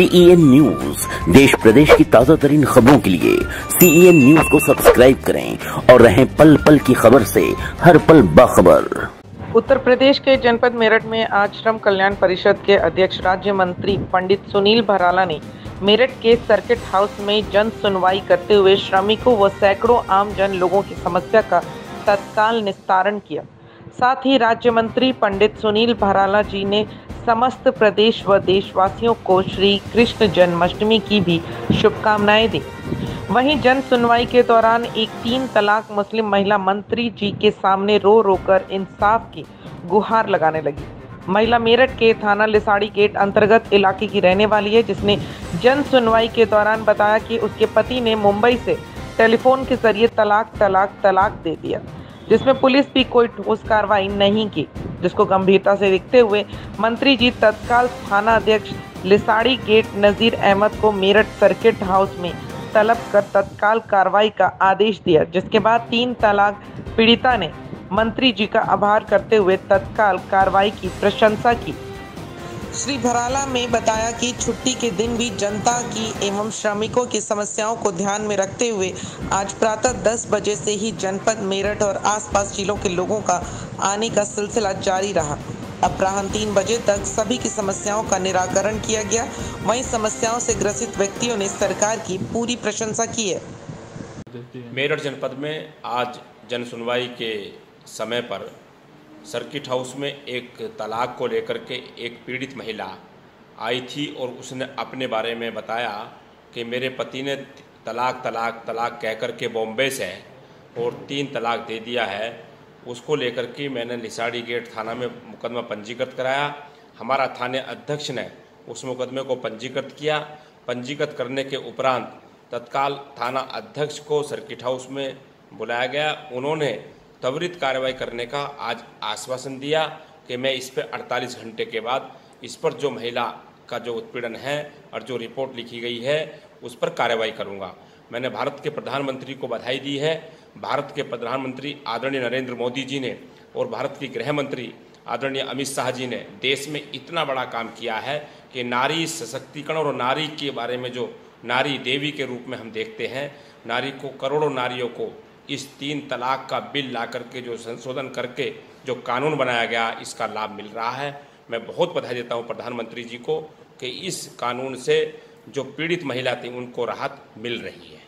CEN news देश प्रदेश की ताज़ा तरीन खबरों के लिए सीईएन न्यूज़ को सब्सक्राइब करें और रहें पल पल की खबर से हर पल बाखबर। उत्तर प्रदेश के जनपद मेरठ में आज श्रम कल्याण परिषद के अध्यक्ष राज्य मंत्री पंडित सुनील भराला ने मेरठ के सर्किट हाउस में जन सुनवाई करते हुए श्रमिकों व सैकड़ों आम जन लोगों की समस्या का तत्काल निस्तारण किया। साथ ही राज्य मंत्री पंडित सुनील भराला जी ने समस्त प्रदेश व देशवासियों को श्री कृष्ण जन्माष्टमी की भी शुभकामनाएँ दी। वहीं जन सुनवाई के दौरान एक तीन तलाक मुस्लिम महिला मंत्री जी के सामने रो रो कर इंसाफ की गुहार लगाने लगी। महिला मेरठ के थाना लिसाड़ी गेट अंतर्गत इलाके की रहने वाली है, जिसने जन सुनवाई के दौरान बताया कि उसके पति ने मुंबई से टेलीफोन के ज़रिए तलाक तलाक तलाक दे दिया, जिसमें पुलिस भी कोई ठोस कार्रवाई नहीं की। जिसको गंभीरता से देखते हुए मंत्री जी तत्काल थाना अध्यक्ष लिसाड़ी गेट नज़ीर अहमद को मेरठ सर्किट हाउस में तलब कर तत्काल कार्रवाई का आदेश दिया, जिसके बाद तीन तलाक पीड़िता ने मंत्री जी का आभार करते हुए तत्काल कार्रवाई की प्रशंसा की। श्री भराला में बताया कि छुट्टी के दिन भी जनता की एवं श्रमिकों की समस्याओं को ध्यान में रखते हुए आज प्रातः 10 बजे से ही जनपद मेरठ और आसपास जिलों के लोगों का आने का सिलसिला जारी रहा। अपराह्न तीन बजे तक सभी की समस्याओं का निराकरण किया गया। वहीं समस्याओं से ग्रसित व्यक्तियों ने सरकार की पूरी प्रशंसा की है। मेरठ जनपद में आज जन सुनवाई के समय पर सर्किट हाउस में एक तलाक को लेकर के एक पीड़ित महिला आई थी और उसने अपने बारे में बताया कि मेरे पति ने तलाक तलाक तलाक कह कर के बॉम्बे से और तीन तलाक दे दिया है। उसको लेकर के मैंने लिसाड़ी गेट थाना में मुकदमा पंजीकृत कराया। हमारा थाने अध्यक्ष ने उस मुकदमे को पंजीकृत किया। पंजीकृत करने के उपरांत तत्काल थाना अध्यक्ष को सर्किट हाउस में बुलाया गया। उन्होंने त्वरित कार्रवाई करने का आज आश्वासन दिया कि मैं इस पर 48 घंटे के बाद इस पर जो महिला का जो उत्पीड़न है और जो रिपोर्ट लिखी गई है, उस पर कार्रवाई करूँगा। मैंने भारत के प्रधानमंत्री को बधाई दी है। भारत के प्रधानमंत्री आदरणीय नरेंद्र मोदी जी ने और भारत की गृह मंत्री आदरणीय अमित शाह जी ने देश में इतना बड़ा काम किया है कि नारी सशक्तिकरण और नारी के बारे में जो नारी देवी के रूप में हम देखते हैं, नारी को करोड़ों नारियों को इस तीन तलाक का बिल ला करके जो संशोधन करके जो कानून बनाया गया, इसका लाभ मिल रहा है। मैं बहुत बधाई देता हूँ प्रधानमंत्री जी को कि इस कानून से जो पीड़ित महिला थी, उनको राहत मिल रही है।